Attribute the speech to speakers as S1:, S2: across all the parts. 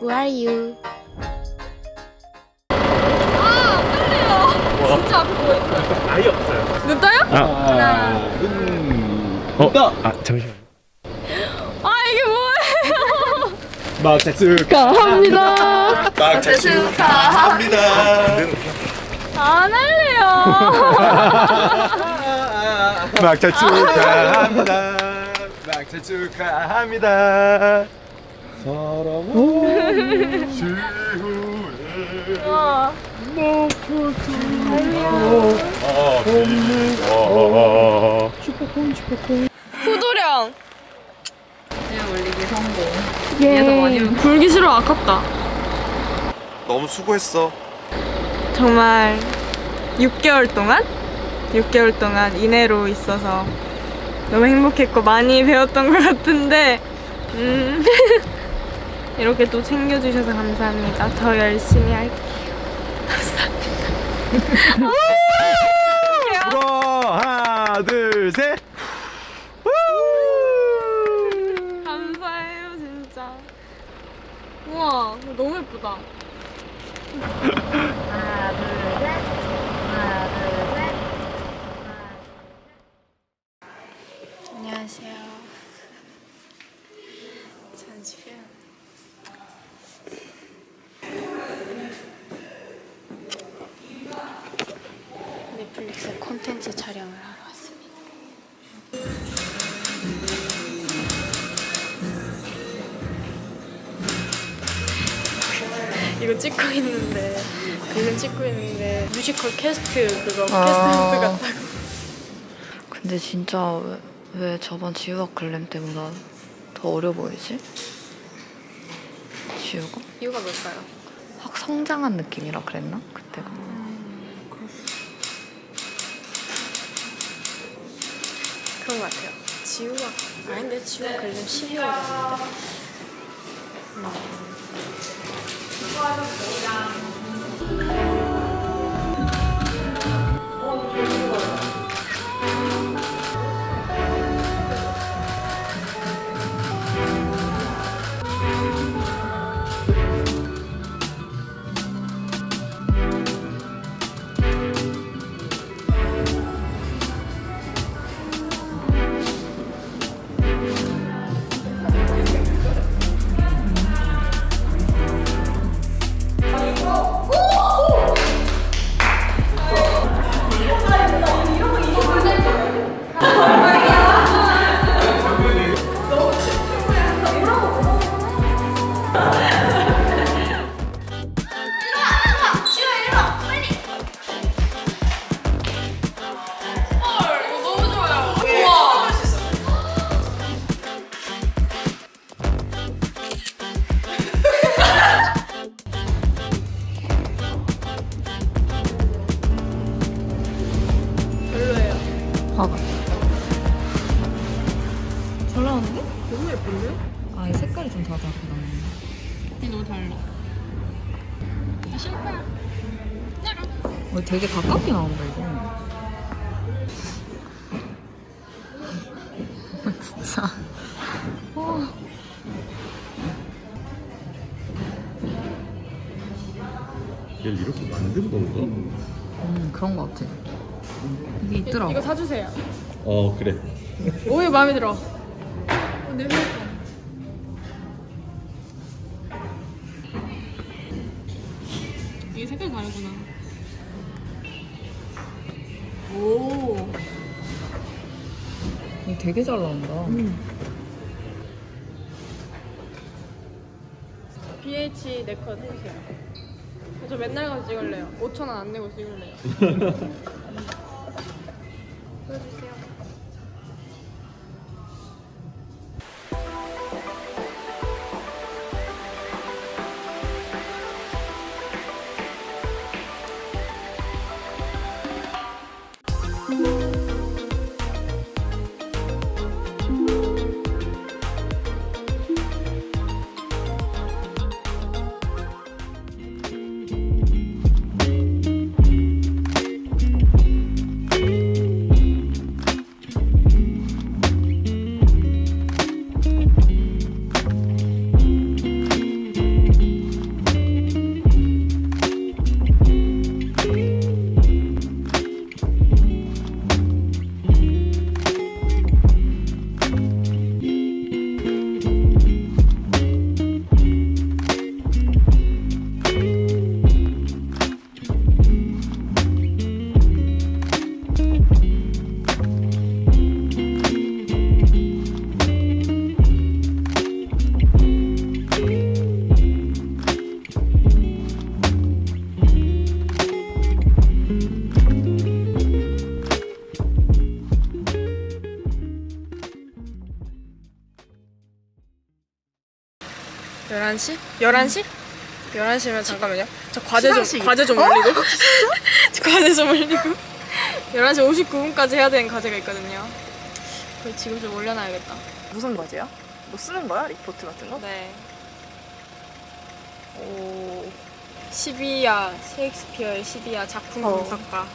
S1: Who are you?
S2: 진짜 앞에 뭐?
S3: 아예 없어요.
S2: 눈 떠요?
S3: 아, 어, 아 잠시만.
S2: 아 이게 뭐예요?
S3: 막차
S2: 축하합니다.
S3: 막차 축하합니다.
S2: 안 할래요.
S3: 막차 축하합니다. 막차 축하합니다. 지후에. 아,
S2: 후도령.
S1: 올리기 성공.
S2: 예. 불기 싫어 아깝다.
S4: 너무 수고했어.
S2: 정말 6개월 동안 6개월 동안 이내로 있어서 너무 행복했고 많이 배웠던 것 같은데 음, 이렇게 또 챙겨주셔서 감사합니다. 더 열심히 할게요.
S3: 불어 하나 둘 셋.
S2: 감사해요 진짜. 우와 너무 예쁘다.
S1: 하나, 둘, 셋. 하나, 둘, 셋.
S2: 안녕하세요. 전 지금 넷플릭스 콘텐츠 촬영을 하러 왔습니다. 이거 찍고 있는데 이거 찍고 있는데 뮤지컬 캐스트 그거 캐스트 같다고.
S1: 근데 진짜 왜, 왜 저번 지우학 글램 때보다 더 어려 보이지? 지우가?
S2: 이유가 뭘까요?
S1: 확 성장한 느낌이라 그랬나? 그때가.
S2: 그런 것 같아요. 지우가 아닌데 지우가 그래도 12월이었는데. 별
S1: 다르다.
S2: 이 너무 달라. 아, 실패야.
S1: 어, 되게 가깝게 나온다, 이거. 진짜. 어.
S3: 얘를 이렇게 만든 건가?
S1: 음, 그런 거 같아. 이게 있더라고.
S2: 이거 사주세요.
S3: 어 그래.
S2: 오, 이거 마음에 들어. 어, 내휴
S1: 되게 잘 나온다.
S2: BH 네컷 해주세요. 저 맨날 가서 찍을래요. 5천 원 안 내고 찍을래요. 11시? 11시? 11시면 잠깐만요. 저 과제 좀
S5: 시상식.
S2: 과제 좀 올리고. 저 과제 좀 올리고. 11시 59분까지 해야 되는 과제가 있거든요. 그걸 지금 좀 올려놔야겠다.
S5: 무슨 과제야? 뭐 쓰는 거야? 리포트 같은 거?
S2: 네.
S5: 오.
S2: 12야 셰익스피어의 12야 작품
S5: 어.
S2: 분석가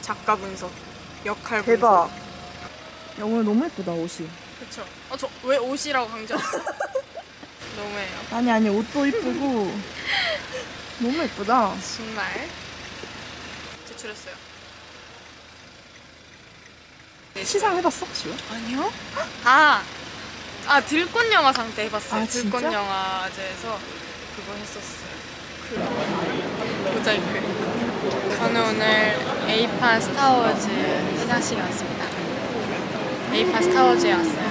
S2: 작가 분석 역할
S5: 대박.
S2: 분석
S5: 야, 오늘 너무 예쁘다, 옷이.
S2: 그쵸 어저 왜 옷이라고 강조했어 너무해요.
S5: 아니, 아니, 옷도 이쁘고. 너무 예쁘다.
S2: 정말. 제출했어요.
S5: 시상 해봤어, 지금?
S2: 아니요. 아, 아 들꽃 영화 상태 해봤어요.
S5: 아, 진짜?
S2: 들꽃 영화제에서 그거 했었어요. 그 모자이크. 저는 오늘 A판 스타워즈 시상식에 왔습니다. A판 스타워즈에 왔어요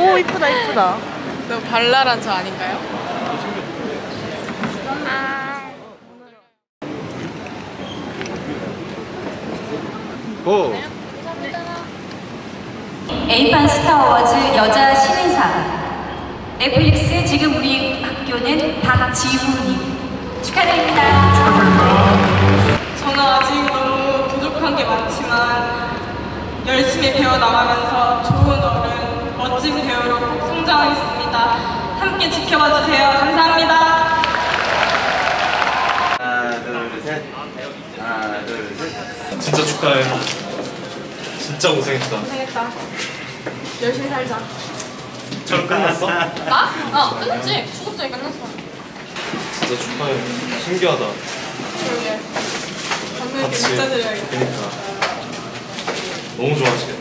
S5: 오, 이쁘다, 이쁘다.
S2: 너무 발랄한 저 아닌가요? 아.
S3: 고!
S6: 에이판 스타워즈 여자 신인상 넷플릭스 지금 우리 학교는 박지훈님 축하드립니다.
S7: 저는 아직 너무 부족한 게 많지만 열심히 배워 나가면서 좋은 어른, 멋진 배우로 꼭 성장하겠습니다. 함께 지켜봐 주세요. 감사합니다.
S4: 하나 둘 셋 하나 둘 셋
S8: 진짜 축하해. 진짜 고생했다.
S2: 고생했다. 열심히 살자.
S8: 잘 끝났어?
S2: 나? 어, 끝났지. 수급전이 끝났어.
S8: 진짜 축하해. 신기하다.
S2: 그러게.
S8: 같이.
S2: 드려야겠다.
S8: 그니까. 너무 좋아하시겠다.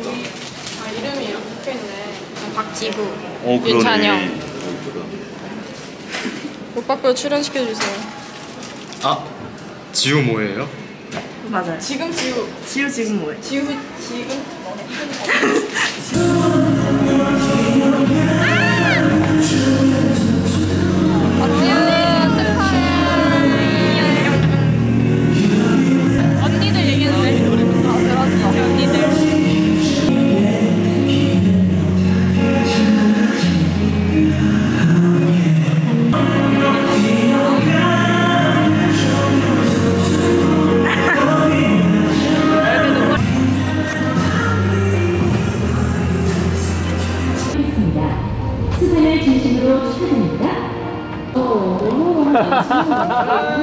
S2: 아, 이름이 이렇게 적혀있네. 박지구,
S3: 어,
S2: 윤찬영. 오빠표 출연시켜주세요.
S8: 아, 지우 뭐예요?
S5: 맞아요.
S2: 지금 지우.
S5: 지우 지금 뭐해?
S2: 지우, 지금? 언니
S6: Hadi.